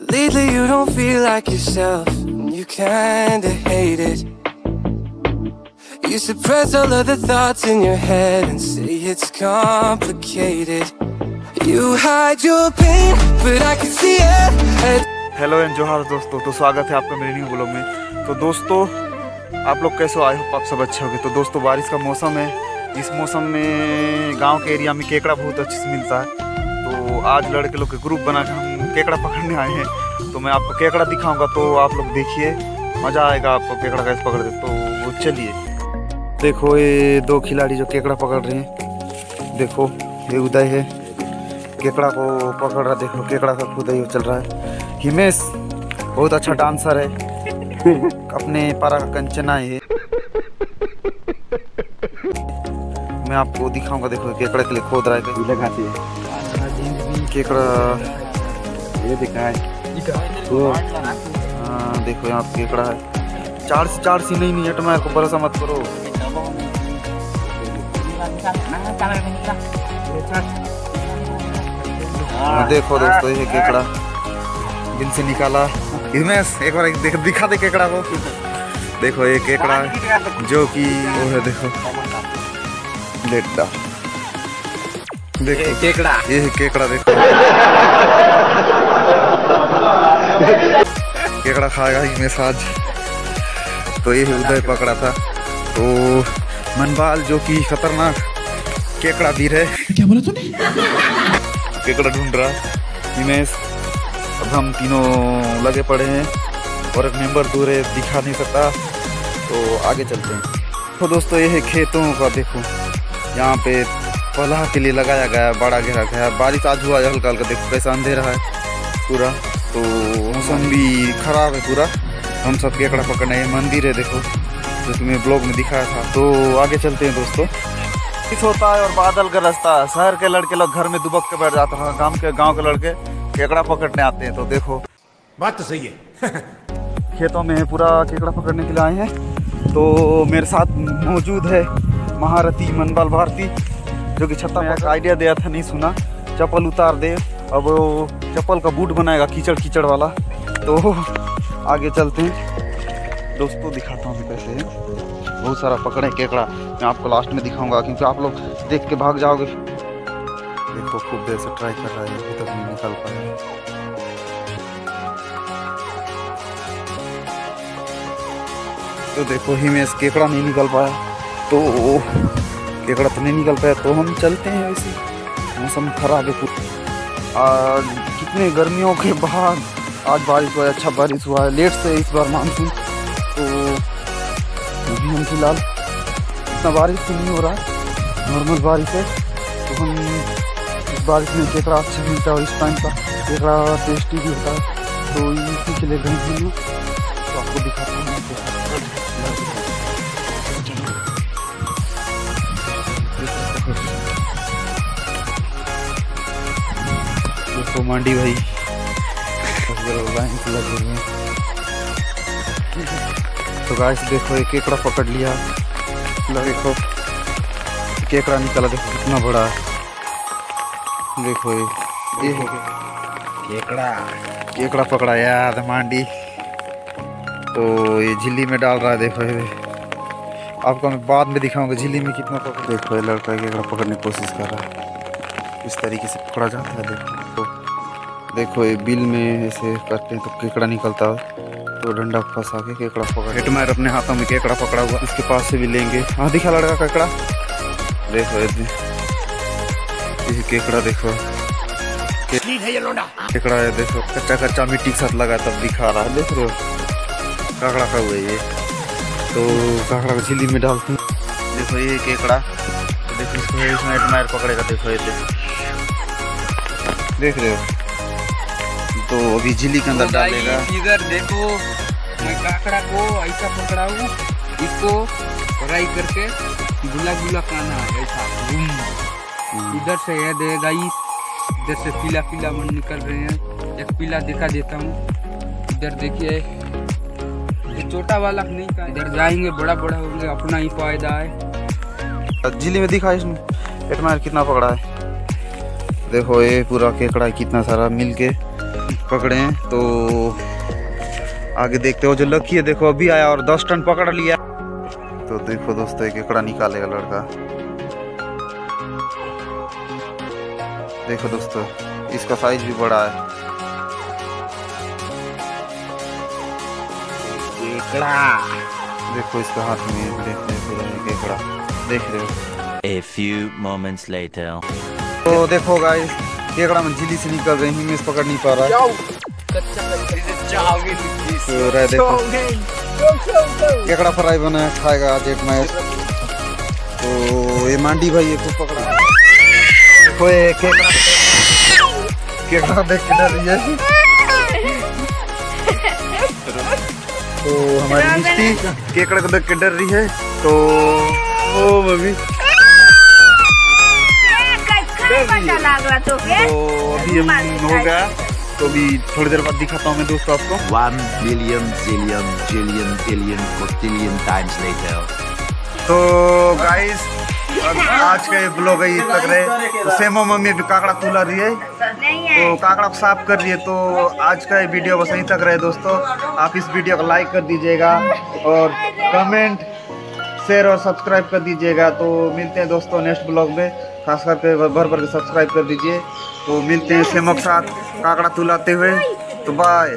Lately, you don't feel like yourself, and you kinda hate it. You suppress all of the thoughts in your head and say it's complicated. You hide your pain, but I can see it. Hello and जोहार दोस्तों तो स्वागत है आपका मेरे new blog में तो दोस्तों आप लोग कैसे हो आई होप आप सब अच्छे होंगे तो दोस्तों बारिश का मौसम है इस मौसम में गाँव के एरिया में केकड़ा बहुत अच्छे से मिलता है तो आज लड़के लोग के ग्रुप बना के हम केकड़ा पकड़ने आए हैं। तो मैं आपको केकड़ा दिखाऊँगा तो आप लोग देखिए। मज़ा आएगा आपको केकड़ा कैसे पकड़ते तो वो चलिए। देखो ये दो खिलाड़ी जो केकड़ा पकड़ रहे हैं। देखो, ये उदय है। केकड़ा को पकड़ रहा, देखो केकड़ा का ही चल रहा है। हिमेश, बहुत अच्छा डांसर है। अपने पारा का कंचना है। मैं आपको दिखाऊँगा, देखो केकड़ा के लिए खोद रहा है। ये तो देखो यहाँ है चार से चार सी नहीं नहीं को भरोसा मत करो। हाँ, देखो दोस्तों ये केकड़ा दिल से निकाला। हिमेश एक बार देख दिखा दे केकड़ा को। देखो ये केकड़ा जो कि वो है देखो। लेटा। देखो। केकड़ा। ये केकड़ा देखो। केकड़ा खाएगा हिमेश आज तो ये है उदय पकड़ा था। तो मनबाल जो कि खतरनाक केकड़ा वीर है। क्या बोला तूने? केकड़ा ढूंढ रहा है हिमेश अब हम तीनों लगे पड़े हैं और एक मेंबर दूर है दिखा नहीं सकता। तो आगे चलते हैं। तो दोस्तों ये है खेतों का देखो। यहाँ पे पलाह के लिए लगाया गया है बड़ा घेरा गया है। बारिश आज हुआ है हल्का हल्का देखो कैसा अंधेरा है पूरा। तो मौसम भी खराब है पूरा। हम सब केकड़ा पकड़ने ये मंदिर है देखो जो तुम्हें ब्लॉग में दिखाया था। तो आगे चलते हैं दोस्तों। बारिश होता है और बादल का रास्ता। शहर के लड़के लोग घर में दुबक के बैठ जाते हैं गाँव के गाँव के लड़के केकड़ा पकड़ने आते हैं। तो देखो। बात तो सही है। खेतों में पूरा केकड़ा पकड़ने के लिए आए हैं। तो मेरे साथ मौजूद है महारथी मनपाल भारती। जो कि छत्ता में आइडिया दिया था, नहीं सुना। चप्पल उतार दे। अब वो चप्पल का बूट बनाएगा कीचड़ कीचड़ वाला। तो आगे चलते हैं। दोस्तों, दिखाता हूँ कैसे बहुत सारा पकड़े केकड़ा। मैं आपको लास्ट में दिखाऊँगा, क्योंकि आप लोग देख के भाग जाओगे। देखो, खूब देर से ट्राई कर रहा है, अभी तक नहीं निकल पाया। तो देखो, ही हिमेश केकड़ा नहीं निकल पाया। तो केकड़ा तो नहीं निकल पाया तो हम चलते हैं वैसे। मौसम खराब है पूरा। आज कितने गर्मियों के बाद आज बारिश हुआ है अच्छा बारिश हुआ है। लेट से इस बार मानसून। तो अभी हम फ़िलहाल इतना बारिश तो नहीं हो रहा। है नॉर्मल बारिश है। तो हम इस बारिश में केकड़ा अच्छा मिलता है और इस टाइम का केकड़ा टेस्टी भी होता है। तो इसी के लिए हैं तो आपको दिखाता हूँ। देखो मांडी भाई। तो गाइस देखो एक केकड़ा पकड़ लिया। देखो केकड़ा निकला देखो कितना बड़ा। देखो ये ये केकड़ा। केकड़ा पकड़ा यार मांडी। तो ये झिल्ली में डाल रहा है देखो ये। आपको मैं बाद में दिखाऊँगा झिल्ली में कितना पकड़। देखो ये लड़का केकड़ा पकड़ने की कोशिश कर रहा है। इस तरीके से पकड़ा जाता है देखो। तो देखो ये बिल में ऐसे करते हैं तो केकड़ा निकलता है। तो डंडा फंसा के केकड़ा पकड़ हेट मार अपने हाथों में केकड़ा पकड़ा हुआ। इसके पास से भी लेंगे। हाँ दिखा लड़का केकड़ा। देखो ये ये केकड़ा देखो। केकड़ा है देखो। कच्चा कच्चा मिट्टी के साथ लगा तब दिखा रहा है। देख रहे काकड़ा का हुआ ये। तो काकड़ा को झिल्ली में डालते हैं। देखो ये केकड़ा। देखो इसको इसमें एडमायर पकड़ेगा। देखो ये देखो देख रहे हो। तो अभी झिल्ली के अंदर डालेगा। इधर देखो मैं काकड़ा को ऐसा पकड़ा हूँ इसको फ्राई करके गुला गुला खाना है ऐसा इधर से ये देगा इस इधर से पीला पीला मन निकल रहे हैं। एक पीला दिखा देता हूँ। इधर देखिए ये छोटा वाला नहीं का इधर जाएँगे बड़ा बड़ा होंगे अपना ही फ़ायदा है। झिल्ली में दिखा इसमें एडमायर कितना पकड़ा है। देखो ये पूरा केकड़ा कितना सारा मिल के पकड़े हैं तो आगे देखते हो जो लकी है देखो अभी आया और दस टन पकड़ लिया। तो देखो दोस्तों एक केकड़ा निकालेगा लड़का। देखो दोस्तों इसका साइज़ भी बड़ा है। देखो इसका हाथ में देख देखो ये केकड़ा देख रहे हो। A few moments later. तो देखो गाइस केकड़ा में झिली से निकल रही हिमेश पकड़ नहीं पा रहा। है तो रह देखो। केकड़ा फ्राई बना खाएगा आज एक मैच। तो ये मांडी भाई ये खूब पकड़ा। देखो ये केकड़ा केकड़ा देख के डर रही है तो हमारी मिस्टी केकड़ा को देख के डर रही है। तो ओ मम्मी। तो तो अभी हम हो गया तो अभी थोड़ी देर बाद दिखाता हूँ मैं दोस्तों आपको। Trillion, billion, quadrillion times later. तो गाइस आज का ये ब्लॉग है ये तक रहे। तो सेमो मम्मी अभी काकड़ा तुला रही है। है। तो काकड़ा को साफ़ कर रही है तो आज का ये वीडियो बस यहीं तक रहे दोस्तों। आप इस वीडियो को लाइक कर दीजिएगा और कमेंट शेयर और सब्सक्राइब कर दीजिएगा। तो मिलते हैं दोस्तों नेक्स्ट ब्लॉग में। खास करके भर भर के सब्सक्राइब कर दीजिए। तो मिलते हैं सेमक साथ। काकड़ा तुलाते हुए। तो बाय